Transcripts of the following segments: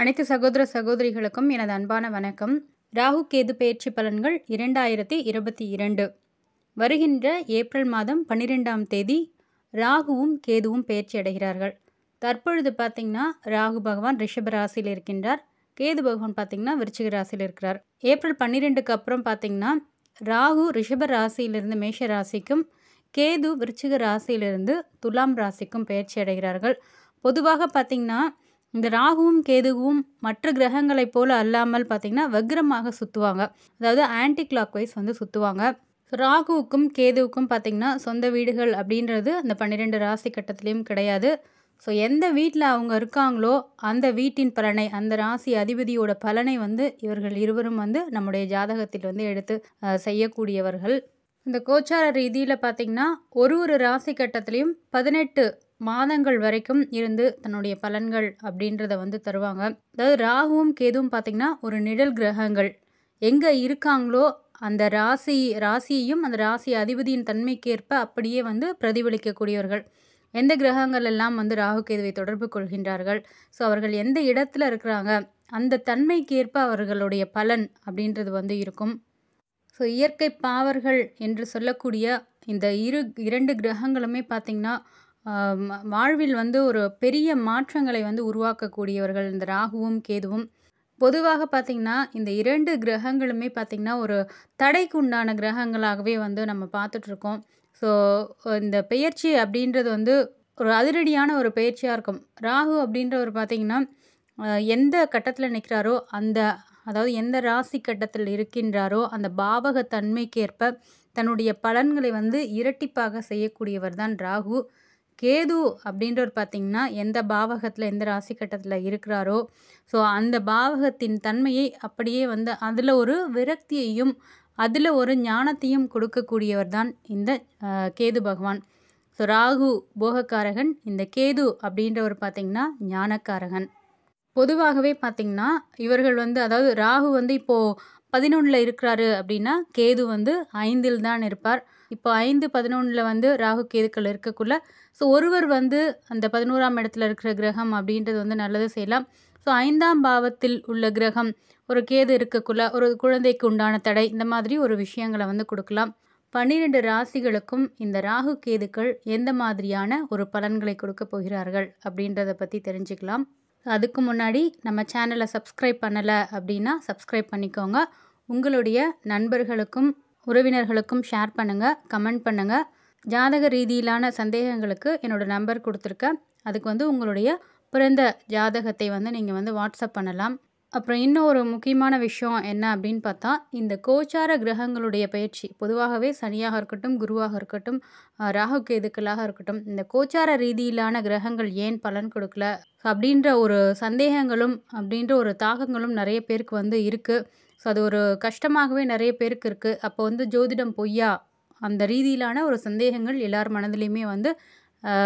அனைத்து சகோதர சகோதரிகளுக்கும் எனது அன்பான வணக்கம். ராகு கேது பயிற்சி பலன்கள் இரண்டாயிரத்தி இருபத்தி இரண்டு. வருகின்ற ஏப்ரல் மாதம் பன்னிரெண்டாம் தேதி ராகுவும் கேதுவும் பயிற்சி அடைகிறார்கள். தற்பொழுது பார்த்திங்கன்னா ராகு பகவான் ரிஷப ராசியில் இருக்கின்றார். கேது பகவான் பார்த்திங்கன்னா விருச்சிக ராசியில் இருக்கிறார். ஏப்ரல் பன்னிரெண்டுக்கு அப்புறம் பார்த்திங்கன்னா ராகு ரிஷப ராசியிலிருந்து மேஷ ராசிக்கும் கேது விருச்சிக ராசியிலிருந்து துலாம் ராசிக்கும் பயிற்சி அடைகிறார்கள். பொதுவாக பார்த்திங்கன்னா இந்த ராகுவும் கேதுவும் மற்ற கிரகங்களைப் போல அல்லாமல் பார்த்திங்கன்னா வக்ரமாக சுற்றுவாங்க அதாவது ஆன்டி கிளாக் வைஸ் வந்து சுற்றுவாங்க ராகுவுக்கும் கேதுவுக்கும் பார்த்திங்கன்னா சொந்த வீடுகள் அப்படின்றது அந்த பன்னிரெண்டு ராசி கட்டத்துலேயும் கிடையாது. ஸோ எந்த வீட்டில் அவங்க இருக்காங்களோ அந்த வீட்டின் பலனை அந்த ராசி அதிபதியோட பலனை வந்து இவர்கள் இருவரும் வந்து நம்முடைய ஜாதகத்தில் வந்து எடுத்து செய்யக்கூடியவர்கள். இந்த கோச்சார ரீதியில் பார்த்திங்கன்னா ஒரு ஒரு ராசி கட்டத்திலையும் பதினெட்டு மாதங்கள் வரைக்கும் இருந்து தன்னுடைய பலன்கள் அப்படின்றத வந்து தருவாங்க. அதாவது ராகுவும் கேதுவும் பார்த்திங்கன்னா ஒரு நிழல் கிரகங்கள். எங்கே இருக்காங்களோ அந்த ராசி ராசியையும் அந்த ராசி அதிபதியின் தன்மைக்கேற்ப அப்படியே வந்து பிரதிபலிக்கக்கூடியவர்கள். எந்த கிரகங்கள் எல்லாம் வந்து ராகு கேதுவை தொடர்பு கொள்கின்றார்கள்? ஸோ அவர்கள் எந்த இடத்துல இருக்கிறாங்க? அந்த தன்மைக்கேற்ப அவர்களுடைய பலன் அப்படின்றது வந்து இருக்கும். ஸோ இயற்கை பாவர்கள் என்று சொல்லக்கூடிய இந்த இரு இரண்டு கிரகங்களுமே பார்த்திங்கன்னா வாழ்வில் வந்து ஒரு பெரிய மாற்றங்களை வந்து உருவாக்கக்கூடியவர்கள் இந்த ராகுவும் கேதுவும். பொதுவாக பார்த்திங்கன்னா இந்த இரண்டு கிரகங்களுமே பார்த்திங்கன்னா ஒரு தடைக்கு உண்டான கிரகங்களாகவே வந்து நம்ம பார்த்துட்ருக்கோம். ஸோ இந்த பெயர்ச்சி அப்படின்றது வந்து ஒரு அதிரடியான ஒரு பெயர்ச்சியாக இருக்கும். ராகு அப்படின்றவர் பார்த்திங்கன்னா எந்த கட்டத்தில் நிற்கிறாரோ அந்த அதாவது எந்த ராசி கட்டத்தில் இருக்கின்றாரோ அந்த பாவக தன்மைக்கேற்ப தன்னுடைய பலன்களை வந்து இரட்டிப்பாக செய்யக்கூடியவர் தான் ராகு. கேது அப்படின்றவர் பார்த்திங்கன்னா எந்த பாவகத்தில் எந்த ராசி கட்டத்தில் இருக்கிறாரோ ஸோ அந்த பாவகத்தின் தன்மையை அப்படியே வந்து அதில் ஒரு விரக்தியையும் அதில் ஒரு ஞானத்தையும் கொடுக்கக்கூடியவர் தான் இந்த கேது பகவான். ஸோ ராகு போகக்காரகன் இந்த கேது அப்படின்றவர் பார்த்திங்கன்னா ஞானக்காரகன். பொதுவாகவே பார்த்திங்கன்னா இவர்கள் வந்து அதாவது ராகு வந்து இப்போது பதினொன்றில் இருக்கிறாரு அப்படின்னா கேது வந்து ஐந்தில் தான் இருப்பார். இப்போ ஐந்து பதினொன்றில் வந்து ராகு கேதுக்கள் இருக்கக்குள்ள ஸோ ஒருவர் வந்து அந்த பதினோராம் இடத்துல இருக்கிற கிரகம் அப்படின்றது வந்து நல்லது செய்யலாம். ஸோ ஐந்தாம் பாவத்தில் உள்ள கிரகம் ஒரு கேது இருக்கக்குள்ள ஒரு குழந்தைக்கு உண்டான தடை இந்த மாதிரி ஒரு விஷயங்களை வந்து கொடுக்கலாம். பன்னிரெண்டு ராசிகளுக்கும் இந்த ராகு கேதுக்கள் எந்த மாதிரியான ஒரு பலன்களை கொடுக்க போகிறார்கள் அப்படின்றத பற்றி தெரிஞ்சுக்கலாம். அதுக்கு முன்னாடி நம்ம சேனலை சப்ஸ்கிரைப் பண்ணலை அப்படின்னா சப்ஸ்கிரைப் பண்ணிக்கோங்க. உங்களுடைய நண்பர்களுக்கும் உறவினர்களுக்கும் ஷேர் பண்ணுங்கள் கமெண்ட் பண்ணுங்கள் ஜாதக ரீதியிலான சந்தேகங்களுக்கு என்னோடய நம்பர் கொடுத்துருக்கேன் அதுக்கு வந்து உங்களுடைய பிறந்த ஜாதகத்தை வந்து நீங்கள் வந்து வாட்ஸ்அப் பண்ணலாம். அப்புறம் இன்னும் ஒரு முக்கியமான விஷயம் என்ன அப்படின்னு பார்த்தா இந்த கோச்சார கிரகங்களுடைய பயிற்சி. பொதுவாகவே சனியாக இருக்கட்டும் குருவாக இருக்கட்டும் ராகு கேதுக்களாக இருக்கட்டும் இந்த கோச்சார ரீதியிலான கிரகங்கள் ஏன் பலன் கொடுக்கல அப்படின்ற ஒரு சந்தேகங்களும் அப்படின்ற ஒரு தாக்கங்களும் நிறைய பேருக்கு வந்து இருக்குது ஸோ அது ஒரு கஷ்டமாகவே நிறைய பேருக்கு இருக்குது அப்போ வந்து ஜோதிடம் பொய்யா? அந்த ரீதியிலான ஒரு சந்தேகங்கள் எல்லார் மனதிலையுமே வந்து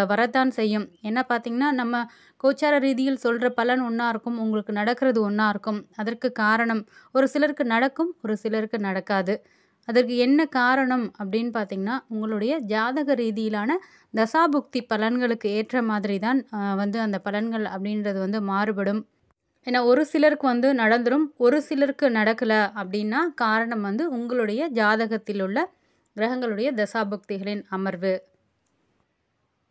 வரத்தான் செய்யும். என்ன பார்த்திங்கன்னா நம்ம கோச்சார ரீதியில் சொல்கிற பலன் ஒன்றா இருக்கும் உங்களுக்கு நடக்கிறது ஒன்றா இருக்கும். அதற்கு காரணம் ஒரு சிலருக்கு நடக்கும் ஒரு சிலருக்கு நடக்காது. அதற்கு என்ன காரணம் அப்படின்னு பார்த்தீங்கன்னா உங்களுடைய ஜாதக ரீதியிலான தசாபுக்தி பலன்களுக்கு ஏற்ற மாதிரி தான் வந்து அந்த பலன்கள் அப்படின்றது வந்து மாறுபடும். ஏன்னா ஒரு சிலருக்கு வந்து நடந்துடும் ஒரு சிலருக்கு நடக்கலை அப்படின்னா காரணம் வந்து உங்களுடைய ஜாதகத்தில் உள்ள கிரகங்களுடைய தசாபுக்திகளின் அமர்வு.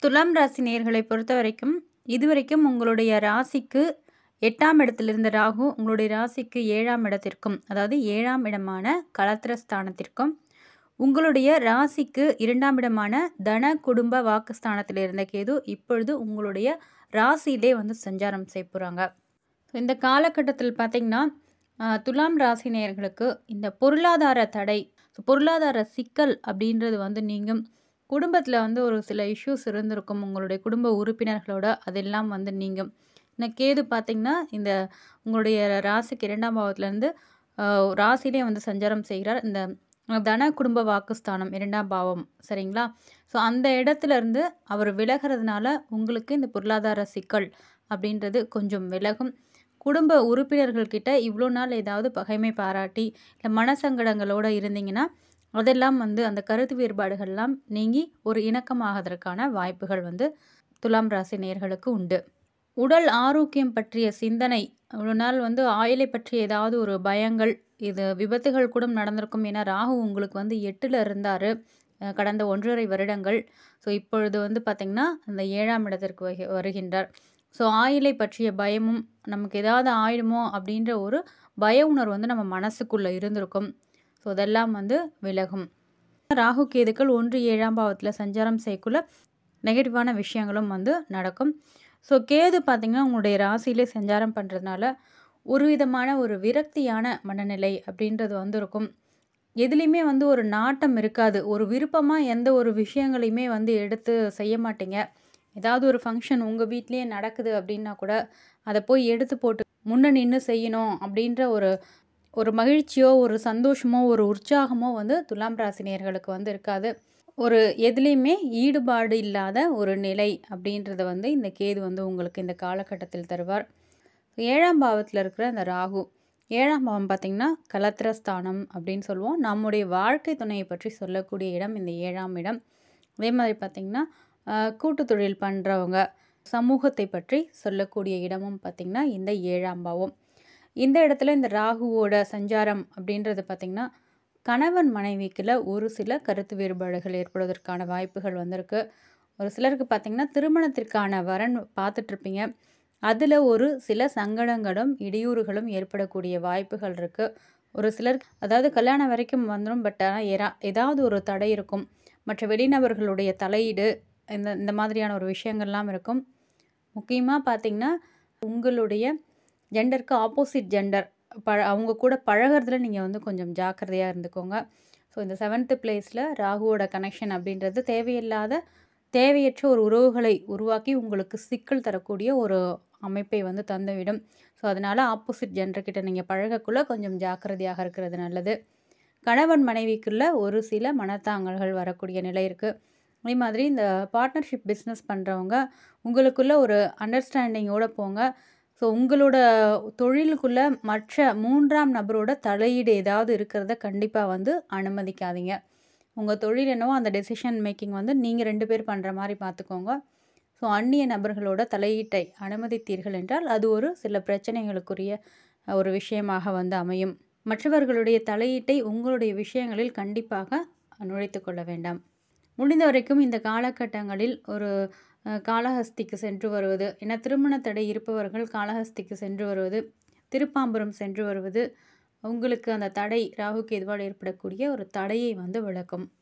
துலாம் ராசி நேர்களை பொறுத்த வரைக்கும் இதுவரைக்கும் உங்களுடைய ராசிக்கு எட்டாம் இடத்தில் இருந்த ராகு உங்களுடைய ராசிக்கு ஏழாம் இடத்திற்கும் அதாவது ஏழாம் இடமான களத்திர ஸ்தானத்திற்கும் உங்களுடைய ராசிக்கு இரண்டாம் இடமான தன குடும்ப வாக்குஸ்தானத்தில் இருந்த கேது இப்பொழுது உங்களுடைய ராசியிலே வந்து சஞ்சாரம் செய்ய போகிறாங்க இந்த காலகட்டத்தில் பார்த்திங்கன்னா துலாம் ராசி நேயர்களுக்கு இந்த பொருளாதார தடை பொருளாதார சிக்கல் அப்படின்றது வந்து நீங்கள் குடும்பத்தில் வந்து ஒரு சில இஷ்யூஸ் இருந்திருக்கும். உங்களுடைய குடும்ப உறுப்பினர்களோட அதெல்லாம் வந்து நீங்கள் இந்த கேது பார்த்திங்கன்னா இந்த உங்களுடைய ராசிக்கு இரண்டாம் பாவத்திலேருந்து ராசியிலே வந்து சஞ்சாரம் செய்கிறார். இந்த தன குடும்ப வாக்குஸ்தானம் இரண்டாம் பாவம். சரிங்களா? ஸோ அந்த இடத்துல இருந்து அவர் விலகிறதுனால உங்களுக்கு இந்த பொருளாதார சிக்கல் அப்படின்றது கொஞ்சம் விலகும். குடும்ப உறுப்பினர்கள்கிட்ட இவ்வளோ நாள் ஏதாவது பகைமை பாராட்டி இல்லை மனசங்கடங்களோடு இருந்தீங்கன்னா அதெல்லாம் வந்து அந்த கருத்து வேறுபாடுகள்லாம் நீங்கி ஒரு இணக்கமாகதற்கான வாய்ப்புகள் வந்து துலாம் ராசி நேர்களுக்கு உண்டு. உடல் ஆரோக்கியம் பற்றிய சிந்தனை ஒரு நாள் வந்து ஆயிலை பற்றிய ஏதாவது ஒரு பயங்கள் இது விபத்துகள் கூட நடந்திருக்கும் ஏன்னா ராகு உங்களுக்கு வந்து எட்டில் இருந்தார் கடந்த ஒன்றரை வருடங்கள். ஸோ இப்பொழுது வந்து பார்த்திங்கன்னா அந்த ஏழாம் இடத்திற்கு வகி வருகின்றார். ஸோ ஆயிலை பற்றிய பயமும் நமக்கு ஏதாவது ஆயிடுமோ அப்படின்ற ஒரு பய உணர்வு வந்து நம்ம மனசுக்குள்ளே இருந்திருக்கும். ஸோ அதெல்லாம் வந்து விலகும். ராகு கேதுக்கள் ஒன்று ஏழாம் பாவத்தில் சஞ்சாரம் செய்யக்குள்ள நெகட்டிவான விஷயங்களும் வந்து நடக்கும். ஸோ கேது பார்த்திங்கன்னா உங்களுடைய ராசியிலே சஞ்சாரம் பண்ணுறதுனால ஒரு விதமான ஒரு விரக்தியான மனநிலை அப்படின்றது வந்து இருக்கும் எதுலேயுமே வந்து ஒரு நாட்டம் இருக்காது. ஒரு விருப்பமாக எந்த ஒரு விஷயங்களையுமே வந்து எடுத்து செய்ய மாட்டீங்க. ஏதாவது ஒரு ஃபங்க்ஷன் உங்கள் வீட்லேயே நடக்குது அப்படின்னா கூட அதை போய் எடுத்து போட்டு முன்ன நின்று செய்யணும் அப்படின்ற ஒரு ஒரு மகிழ்ச்சியோ ஒரு சந்தோஷமோ ஒரு உற்சாகமோ வந்து துலாம் ராசினியர்களுக்கு வந்து இருக்காது. ஒரு எதுலேயுமே ஈடுபாடு இல்லாத ஒரு நிலை அப்படின்றத வந்து இந்த கேது வந்து உங்களுக்கு இந்த காலகட்டத்தில் தருவார். ஏழாம் பாவத்தில் இருக்கிற அந்த ராகு. ஏழாம் பாவம் பார்த்திங்கன்னா கலத்திரஸ்தானம் அப்படின்னு சொல்லுவோம். நம்முடைய வாழ்க்கை துணையை பற்றி சொல்லக்கூடிய இடம் இந்த ஏழாம் இடம். அதே மாதிரி பார்த்திங்கன்னா கூட்டு தொழில் பண்ணுறவங்க சமூகத்தை பற்றி சொல்லக்கூடிய இடமும் பார்த்திங்கன்னா இந்த ஏழாம் பாவம். இந்த இடத்துல இந்த ராகுவோட சஞ்சாரம் அப்படின்றது பார்த்திங்கன்னா கணவன் மனைவிக்குள்ள ஒரு சில கருத்து வேறுபாடுகள் ஏற்படுவதற்கான வாய்ப்புகள் வந்திருக்கு. ஒரு சிலருக்கு பார்த்திங்கன்னா திருமணத்திற்கான வரன் பார்த்துட்ருப்பீங்க அதில் ஒரு சில சங்கடங்களும் இடையூறுகளும் ஏற்படக்கூடிய வாய்ப்புகள் இருக்குது ஒரு சிலர் அதாவது கல்யாணம் வரைக்கும் வந்துடும் பட் ஆனால் எரா ஏதாவது ஒரு தடை இருக்கும். மற்ற வெளிநபர்களுடைய தலையீடு இந்த இந்த மாதிரியான ஒரு விஷயங்கள்லாம் இருக்கும். முக்கியமாக பார்த்திங்கன்னா உங்களுடைய ஜெண்டருக்கு ஆப்போசிட் ஜெண்டர் ப அவங்க கூட பழகிறதுல நீங்கள் வந்து கொஞ்சம் ஜாக்கிரதையாக இருந்துக்கோங்க. ஸோ இந்த செவன்த்து பிளேஸில் ராகுவோட கனெக்ஷன் அப்படின்றது தேவையில்லாத தேவையற்ற ஒரு உறவுகளை உருவாக்கி உங்களுக்கு சிக்கல் தரக்கூடிய ஒரு அமைப்பை வந்து தந்துவிடும். ஸோ அதனால் ஆப்போசிட் ஜென்டர்கிட்ட நீங்கள் பழகக்குள்ள கொஞ்சம் ஜாக்கிரதையாக இருக்கிறது நல்லது. கணவன் மனைவிக்குள்ள ஒரு சில மனத்தாங்கல்கள் வரக்கூடிய நிலை இருக்குது அதே மாதிரி இந்த பார்ட்னர்ஷிப் பிஸ்னஸ் பண்ணுறவங்க உங்களுக்குள்ள ஒரு அண்டர்ஸ்டாண்டிங்கோடு போங்க. ஸோ உங்களோட தொழிலுக்குள்ளே மற்ற மூன்றாம் நபரோட தலையீடு ஏதாவது இருக்கிறத கண்டிப்பாக வந்து அனுமதிக்காதீங்க. உங்கள் தொழில் என்னவோ அந்த டெசிஷன் மேக்கிங் வந்து நீங்கள் ரெண்டு பேர் பண்ணுற மாதிரி பார்த்துக்கோங்க ஸோ அந்நிய நபர்களோட தலையீட்டை அனுமதித்தீர்கள் என்றால் அது ஒரு சில பிரச்சனைகளுக்குரிய ஒரு விஷயமாக வந்து அமையும். மற்றவர்களுடைய தலையீட்டை உங்களுடைய விஷயங்களில் கண்டிப்பாக நுழைத்து கொள்ள வேண்டாம். முடிந்த வரைக்கும் இந்த காலகட்டங்களில் ஒரு காளஹஸ்திக்கு சென்று வருவது. என திருமண தடை இருப்பவர்கள் காளஹஸ்திக்கு சென்று வருவது. திருப்பாம்புரம் சென்று வருவது. உங்களுக்கு அந்த தடை ராகு கேதுவால் ஏற்படக்கூடிய ஒரு தடையை வந்து விளக்கும்.